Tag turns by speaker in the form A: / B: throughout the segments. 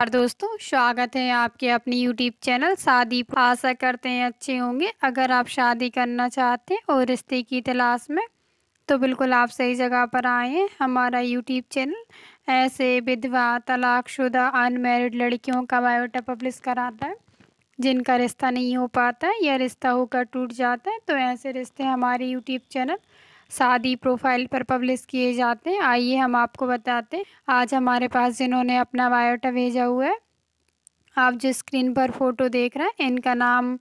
A: और दोस्तों, स्वागत है आपके अपनी यूट्यूब चैनल शादी आशा करते हैं अच्छे होंगे। अगर आप शादी करना चाहते हैं और रिश्ते की तलाश में तो बिल्कुल आप सही जगह पर आए हैं। हमारा यूट्यूब चैनल ऐसे विधवा, तलाकशुदा अनमेरिड लड़कियों का बायोटा पब्लिश कराता है, जिनका रिश्ता नहीं हो पाता या रिश्ता होकर टूट जाता है तो ऐसे रिश्ते हमारे यूट्यूब चैनल शादी प्रोफ़ाइल पर पब्लिश किए जाते हैं। आइए हम आपको बताते हैं। आज हमारे पास जिन्होंने अपना बायोटा भेजा हुआ है, आप जो स्क्रीन पर फ़ोटो देख रहे हैं, इनका नाम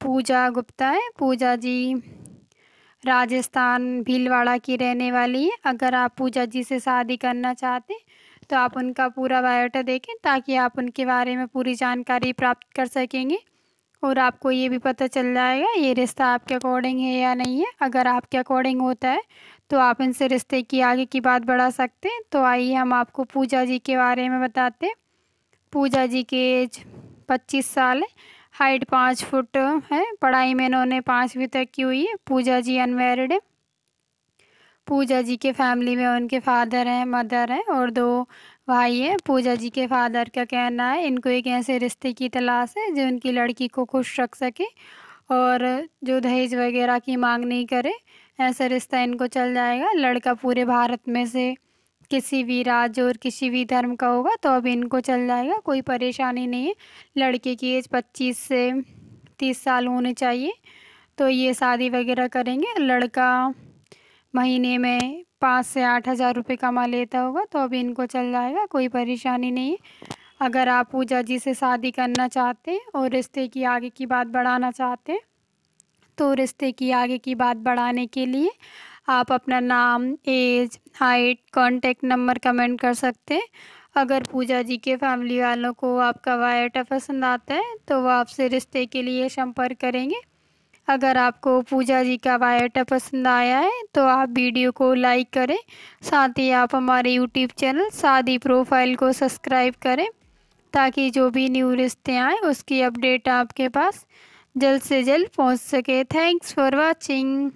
A: पूजा गुप्ता है। पूजा जी राजस्थान भीलवाड़ा की रहने वाली है। अगर आप पूजा जी से शादी करना चाहते हैं तो आप उनका पूरा बायोटा देखें, ताकि आप उनके बारे में पूरी जानकारी प्राप्त कर सकेंगे। और आपको ये भी पता चल जाएगा, ये रिश्ता आपके अकॉर्डिंग है या नहीं है। अगर आपके अकॉर्डिंग होता है तो आप इनसे रिश्ते की आगे की बात बढ़ा सकते हैं। तो आइए हम आपको पूजा जी के बारे में बताते पूजा जी के एज पच्चीस साल है। हाइट पाँच फुट है। पढ़ाई में इन्होंने पाँचवीं तक की हुई है। पूजा जी अनमेरिड है। पूजा जी के फैमिली में उनके फादर हैं मदर हैं और दो भाई है, पूजा जी के फादर का कहना है, इनको एक ऐसे रिश्ते की तलाश है जो उनकी लड़की को खुश रख सके और जो दहेज वगैरह की मांग नहीं करे, ऐसा रिश्ता इनको चल जाएगा। लड़का पूरे भारत में से किसी भी राज्य और किसी भी धर्म का होगा तो अब इनको चल जाएगा, कोई परेशानी नहीं है। लड़के की एज पच्चीस से तीस साल होने चाहिए तो ये शादी वगैरह करेंगे। लड़का महीने में पाँच से आठ हज़ार रुपये कमा लेता होगा तो अभी इनको चल जाएगा, कोई परेशानी नहीं है। अगर आप पूजा जी से शादी करना चाहते हैं और रिश्ते की आगे की बात बढ़ाना चाहते हैं तो रिश्ते की आगे की बात बढ़ाने के लिए आप अपना नाम, age, height contact number comment कर सकते हैं। अगर पूजा जी के फैमिली वालों को आपका वायटा पसंद आता है तो वो आपसे रिश्ते के लिए संपर्क करेंगे। अगर आपको पूजा जी का बायोटा पसंद आया है तो आप वीडियो को लाइक करें। साथ ही आप हमारे यूट्यूब चैनल शादी प्रोफ़ाइल को सब्सक्राइब करें, ताकि जो भी न्यू रिश्ते आएँ, उसकी अपडेट आपके पास जल्द से जल्द पहुँच सके। Thanks for watching